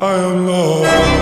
I am lost.